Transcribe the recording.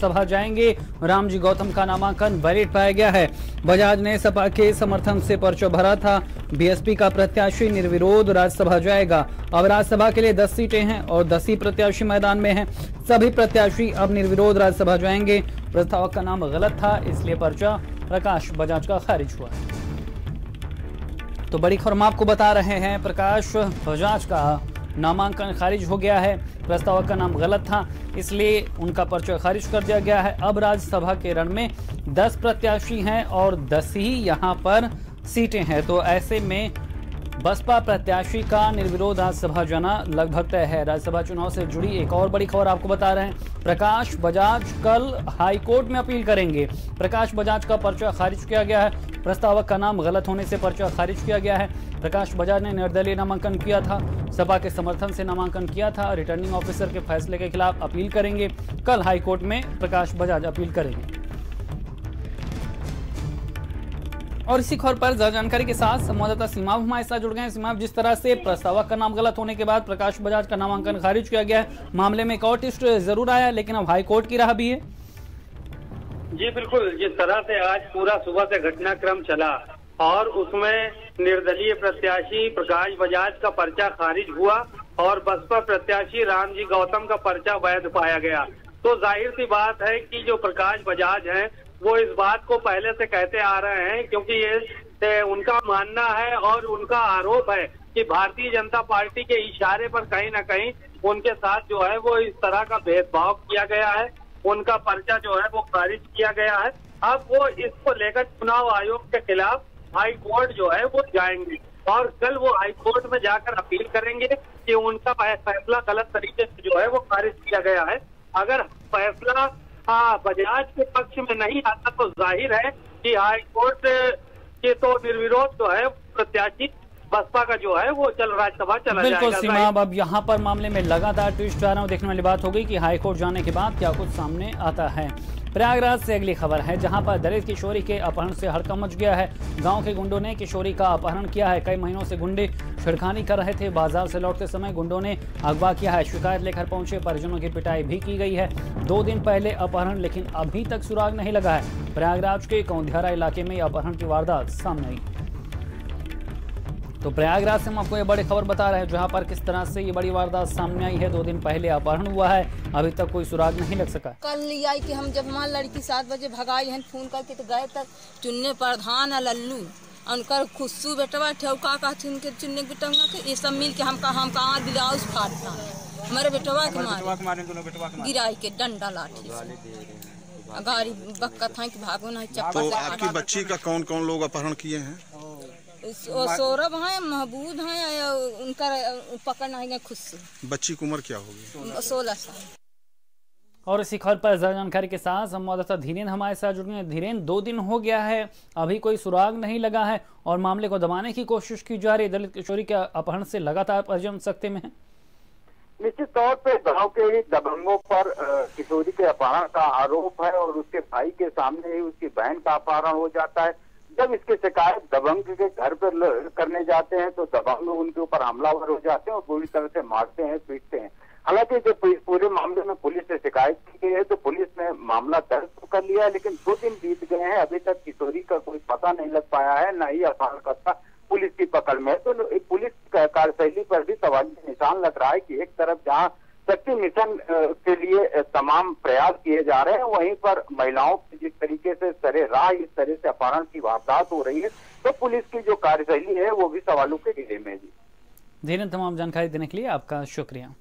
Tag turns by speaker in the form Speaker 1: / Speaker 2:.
Speaker 1: सभा जाएँगे। रामजी गौतम का नामांकन वैलिड पाया गया है। बजाज ने सपा के समर्थन से पर्चा भरा था। बीएसपी का प्रत्याशी निर्विरोध राज्यसभा जाएगा। अब राज्यसभा के लिए 10 सीटें हैं और 10 ही प्रत्याशी मैदान में हैं। सभी प्रत्याशी अब निर्विरोध राज्यसभा जाएँगे। प्रस्तावक का नाम गलत था, इसलिए पर्चा प्रकाश बजाज का खारिज हुआ। तो बड़ी खबर आपको बता रहे हैं, प्रकाश बजाज का। नामांकन खारिज हो गया है। प्रस्तावक का नाम गलत था, इसलिए उनका पर्चा खारिज कर दिया गया है। अब राज्यसभा के रण में 10 प्रत्याशी हैं और 10 ही यहाँ पर सीटें हैं। तो ऐसे में बसपा प्रत्याशी का निर्विरोध राज्यसभा जाना लगभग तय है। राज्यसभा चुनाव से जुड़ी एक और बड़ी खबर आपको बता रहे हैं। प्रकाश बजाज कल हाईकोर्ट में अपील करेंगे। प्रकाश बजाज का पर्चा खारिज किया गया है। प्रस्तावक का नाम गलत होने से पर्चा खारिज किया गया है। प्रकाश बजाज ने निर्दलीय नामांकन किया था। सपा के समर्थन से नामांकन किया था। रिटर्निंग ऑफिसर के फैसले के खिलाफ अपील करेंगे। कल हाईकोर्ट में प्रकाश बजाज अपील करेंगे। और इसी खबर पर ज़्यादा जानकारी के साथ संवाददाता सीमा हमारे साथ जुड़ गए हैं। जिस तरह से प्रस्तावक का नाम गलत होने के बाद प्रकाश बजाज का नामांकन खारिज किया गया है, मामले में एक और टिस्ट ज़रूर आया, लेकिन अब हाईकोर्ट की राह भी है।
Speaker 2: जी, बिल्कुल। जिस तरह से आज पूरा सुबह से घटनाक्रम चला और उसमें निर्दलीय प्रत्याशी प्रकाश बजाज का पर्चा खारिज हुआ और बसपा प्रत्याशी रामजी गौतम का पर्चा वैध पाया गया। तो ज़ाहिर सी बात है कि जो प्रकाश बजाज हैं, वो इस बात को पहले से कहते आ रहे हैं क्योंकि ये उनका मानना है और उनका आरोप है कि भारतीय जनता पार्टी के इशारे पर कहीं ना कहीं उनके साथ जो है वो इस तरह का भेदभाव किया गया है। उनका पर्चा जो है वो खारिज किया गया है। अब वो इसको लेकर चुनाव आयोग के खिलाफ हाई कोर्ट जो है वो जाएँगे। और कल वो हाई कोर्ट में जाकर अपील करेंगे कि उनका फैसला गलत तरीके से जो है वो खारिज किया गया है। अगर फैसला बजाज के पक्ष में नहीं आता तो ज़ाहिर है कि हाई कोर्ट के तो निर्विरोध जो है प्रत्याशी बसपा का जो है वो चल राज्यसभा चला
Speaker 1: बिल्कुल सीमा अब यहाँ पर मामले में लगातार ट्विस्ट आ रहा हूँ देखने वाली बात हो गई कि हाईकोर्ट जाने के बाद क्या कुछ सामने आता है। प्रयागराज से अगली खबर है, जहाँ पर दलित किशोरी के अपहरण से हड़कम मच गया है। गाँव के गुंडों ने किशोरी का अपहरण किया है। कई महीनों से गुंडे छिड़खानी कर रहे थे। बाज़ार से लौटते समय गुंडों ने अगवा किया है। शिकायत लेकर पहुँचे परिजनों की पिटाई भी की गई है। दो दिन पहले अपहरण, लेकिन अभी तक सुराग नहीं लगा है। प्रयागराज के कौंधियारा इलाके में अपहरण की वारदात सामने आई। तो प्रयागराज से हम आपको ये बड़ी खबर बता रहे हैं जहाँ पर किस तरह से ये बड़ी वारदात सामने आई है। दो दिन पहले अपहरण हुआ है अभी तक कोई सुराग नहीं लग सका।
Speaker 3: कल आई कि हम जब हमारी लड़की सात बजे भगाई है फ़ोन करके तो गए तक चुनने प्रधान है लल्लू उनकर खुशू बेटवा ठेवका का उनके चुनने बेटवा के ये सब मिल के हम कहा हम कहाँ ब्लाउज फाटना हमारे बेटवा के मारे। गिराई के डंडा लाठी गाड़ी बक्का था कि भागो ना चप्पल
Speaker 4: तो आपकी बच्ची का कौन कौन लोग अपहरण किए हैं?
Speaker 3: सौरभ है महबूद है उनका पकड़ना है खुद से?
Speaker 4: बच्ची की उम्र क्या होगी?
Speaker 3: सोलह साल।
Speaker 1: और इसी खबर पर ज़्यादा जानकारी के साथ संवाददाता धीरेन्द्र हमारे साथ जुड़ गए धीरेन्द्र दो दिन हो गया है अभी कोई सुराग नहीं लगा है और मामले को दबाने की कोशिश की जा रही है। दलित किशोरी के अपहरण से लगातार परिजन सकते में है?
Speaker 5: निश्चित तौर पे गाँव के ही दबंगों पर किशोरी के अपहरण का आरोप है और उसके भाई के सामने ही उसकी बहन का अपहरण हो जाता है। जब इसकी शिकायत दबंग के घर पर करने जाते हैं तो दबंग उनके ऊपर हमलावर हो जाते हैं और बुरी तरह से मारते हैं, पीटते हैं। हालाँकि जब पूरे मामले में पुलिस से शिकायत की गई है तो पुलिस ने मामला दर्ज तो कर लिया है, लेकिन दो दिन बीत गए हैं, अभी तक किशोरी का कोई पता नहीं लग पाया है, न ही अपहरणकर्ता पुलिस की पकड़ में तो पुलिस कार्यशैली पर भी सवाल निशान लग रहा है कि एक तरफ़ जहाँ शक्ति मिशन के लिए तमाम प्रयास किए जा रहे हैं, वहीं पर महिलाओं जिस तरीके से सरे राह, इस तरह से अपहरण की वारदात हो रही है तो पुलिस की जो कार्यशैली है, वो भी सवालों के घेरे में है जी।
Speaker 1: धीरे तमाम जानकारी देने के लिए आपका शुक्रिया।